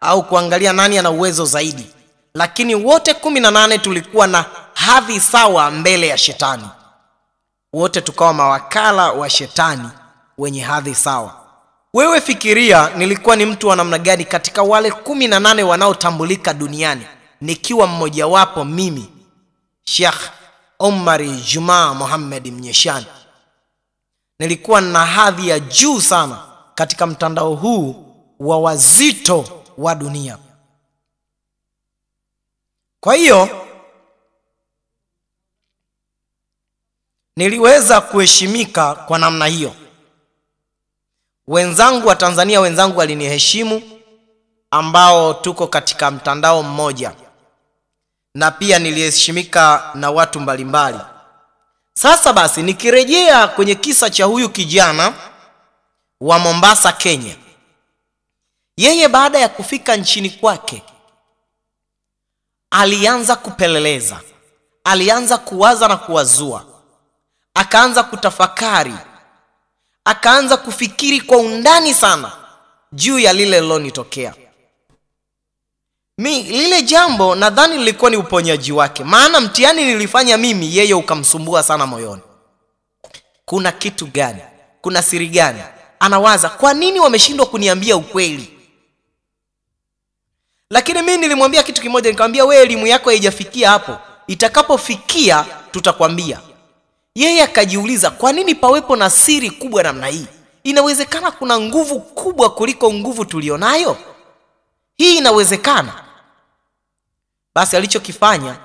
au kuangalia nani ana uwezo zaidi. Lakini wote kumi na nane tulikuwa na hadhi sawa mbele ya shetani. Wote tukawa mawakala wa shetani wenye hadhi sawa. Wewe fikiria nilikuwa ni mtu wa namna gani katika wale kumi na nane wanaotambulika duniani nikiwa mmojawapo mimi Sheikh omari Juma Muhammad mnyeshani nilikuwa na hadhi ya juu sana katika mtandao huu wa wazito wa dunia. Kwa hiyo niliweza kuheshimika kwa namna hiyo. Wenzangu wa tanzania wenzangu waliniheshimu ambao tuko katika mtandao mmoja. Na pia niliheshimika na watu mbalimbali sasa basi nikirejea kwenye kisa cha huyu kijana wa mombasa kenya. Yeye baada ya kufika nchini kwake alianza kupeleleza alianza kuwaza na kuwazua akaanza kutafakari akaanza kufikiri kwa undani sana juu ya lile lilonitokea mi lile jambo nadhani lilikuwa ni uponyaji wake. Maana mtihani nilifanya mimi yeye ukamsumbua sana moyoni. Kuna kitu gani? Kuna siri gani? Anawaza kwa nini wameshindwa kuniambia ukweli? Lakini mi nilimwambia kitu kimoja nikamwambia wewe elimu yako haijafikia hapo. Itakapofikia tutakwambia. Yeye akajiuliza kwa nini pawepo na siri kubwa namna hii? Inawezekana kuna nguvu kubwa kuliko nguvu tulionayo hii inawezekana. Basi alichokifanya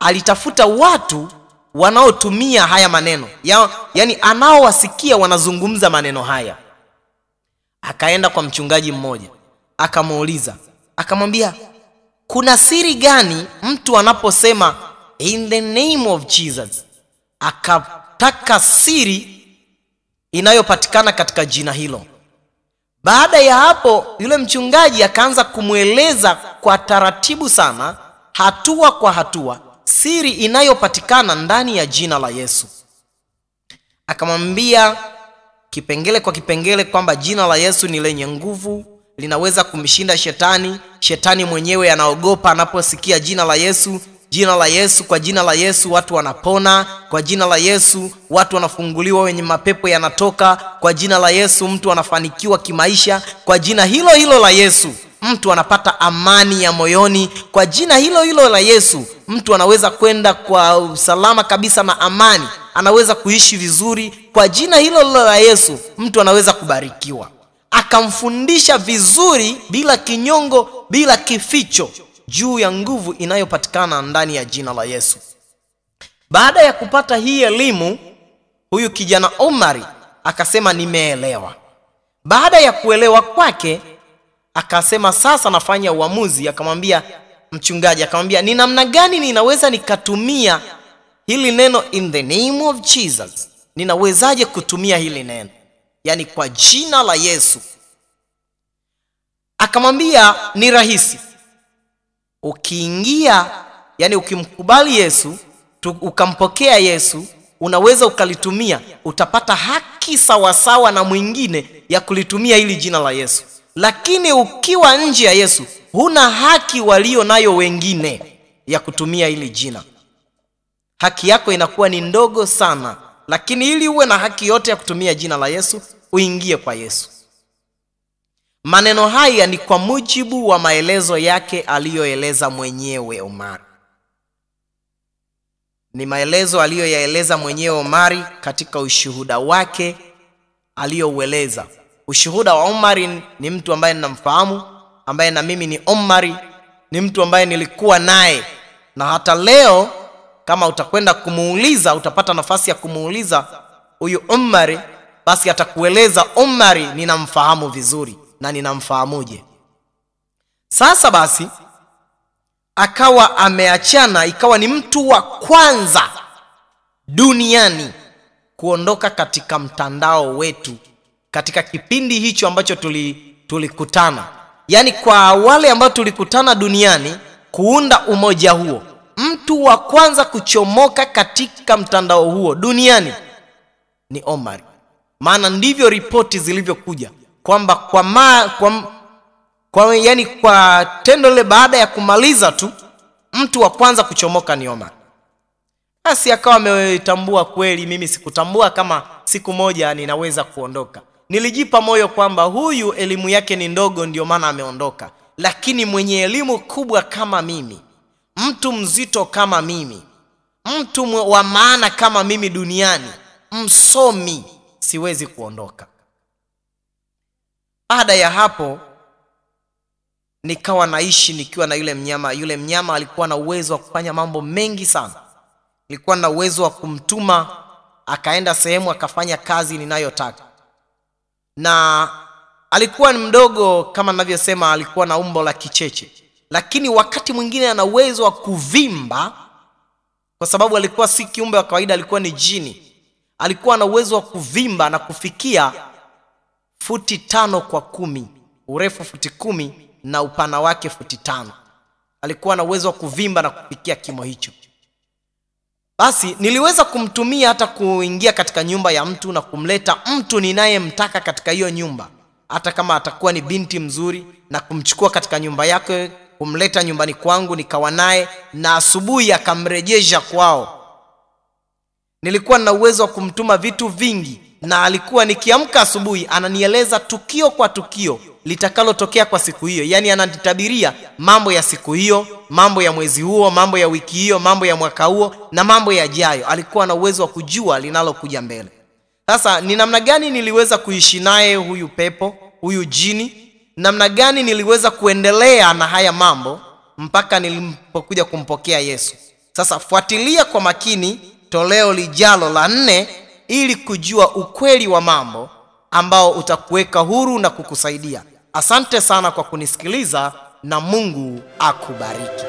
alitafuta watu wanaotumia haya maneno. Ya, yani anaowasikia wanazungumza maneno haya. Akaenda kwa mchungaji mmoja akamuuliza akamwambia kuna siri gani mtu anaposema in the name of jesus? Akataka siri inayopatikana katika jina hilo baada ya hapo yule mchungaji akaanza kumweleza kwa taratibu sana hatua kwa hatua siri inayopatikana ndani ya jina la yesu. Akamwambia kipengele kwa kipengele kwamba jina la yesu ni lenye nguvu linaweza kumshinda shetani. Shetani mwenyewe anaogopa anaposikia jina la yesu jina la yesu kwa jina la yesu watu wanapona. Kwa jina la yesu watu wanafunguliwa wenye mapepo yanatoka. Kwa jina la yesu mtu anafanikiwa kimaisha. Kwa jina hilo hilo la yesu mtu anapata amani ya moyoni. Kwa jina hilo hilo la yesu mtu anaweza kwenda kwa usalama kabisa na amani. Anaweza kuishi vizuri. Kwa jina hilo hilo la yesu mtu anaweza kubarikiwa. Akamfundisha vizuri bila kinyongo bila kificho juu ya nguvu inayopatikana ndani ya jina la yesu. Baada ya kupata hii elimu huyu kijana omari akasema nimeelewa. Baada ya kuelewa kwake akasema sasa nafanya uamuzi. Akamwambia mchungaji akamwambia ni namna gani ninaweza nikatumia hili neno in the name of jesus? Ninawezaje kutumia hili neno? Yaani kwa jina la yesu. Akamwambia ni rahisi ukiingia yani ukimkubali yesu ukampokea yesu unaweza ukalitumia utapata haki sawasawa na mwingine ya kulitumia hili jina la yesu. Lakini ukiwa nje ya yesu huna haki walio nayo wengine ya kutumia hili jina. Haki yako inakuwa ni ndogo sana lakini ili uwe na haki yote ya kutumia jina la yesu uingie kwa yesu maneno haya ni kwa mujibu wa maelezo yake aliyoeleza mwenyewe omari. Ni maelezo aliyoyaeleza mwenyewe omari katika ushuhuda wake aliyoueleza. Ushuhuda wa omari ni mtu ambaye ninamfahamu ambaye na mimi ni omari ni mtu ambaye nilikuwa naye. Na hata leo kama utakwenda kumuuliza utapata nafasi ya kumuuliza huyu umari basi atakueleza umari ninamfahamu vizuri na ninamfahamuje? Sasa basi akawa ameachana ikawa ni mtu wa kwanza duniani kuondoka katika mtandao wetu katika kipindi hicho ambacho tulikutana. Tuli, yaani kwa wale ambao tulikutana duniani kuunda umoja huo. Mtu wa kwanza kuchomoka katika mtandao huo duniani ni omar. Maana ndivyo ripoti zilivyokuja kwamba kwa, ma, kwa, kwa yani kwa tendo lile baada ya kumaliza tu mtu wa kwanza kuchomoka ni omar. Basi akawa ametambua kweli mimi sikutambua kama siku moja ninaweza kuondoka. Nilijipa moyo kwamba huyu elimu yake ni ndogo ndio maana ameondoka. Lakini mwenye elimu kubwa kama mimi mtu mzito kama mimi mtu wa maana kama mimi duniani msomi siwezi kuondoka baada ya hapo nikawa naishi nikiwa na yule mnyama. Yule mnyama alikuwa na uwezo wa kufanya mambo mengi sana. Ilikuwa na uwezo wa kumtuma akaenda sehemu akafanya kazi ninayotaka. Na alikuwa ni mdogo kama navyosema alikuwa na umbo la kicheche. Lakini wakati mwingine ana uwezo wa kuvimba kwa sababu alikuwa si kiumbe wa kawaida alikuwa ni jini. Alikuwa na uwezo wa kuvimba na kufikia futi tano kwa kumi urefu futi kumi na upana wake futi tano. Alikuwa na uwezo wa kuvimba na kufikia kimo hicho. Basi niliweza kumtumia hata kuingia katika nyumba ya mtu na kumleta mtu ninayemtaka katika hiyo nyumba. Hata kama atakuwa ni binti mzuri na kumchukua katika nyumba yake kumleta nyumbani kwangu nikawa naye na asubuhi akamrejesha kwao. Nilikuwa na uwezo wa kumtuma vitu vingi na alikuwa nikiamka asubuhi ananieleza tukio kwa tukio litakalotokea kwa siku hiyo. Yaani ananitabiria mambo ya siku hiyo mambo ya mwezi huo mambo ya wiki hiyo mambo ya mwaka huo na mambo yajayo. Alikuwa na uwezo wa kujua linalokuja mbele. Sasa ni namna gani niliweza kuishi naye huyu pepo huyu jini? Namna gani niliweza kuendelea na haya mambo mpaka nilipokuja kumpokea yesu? Sasa fuatilia kwa makini toleo lijalo la nne ili kujua ukweli wa mambo ambao utakuweka huru na kukusaidia. Asante sana kwa kunisikiliza na mungu akubariki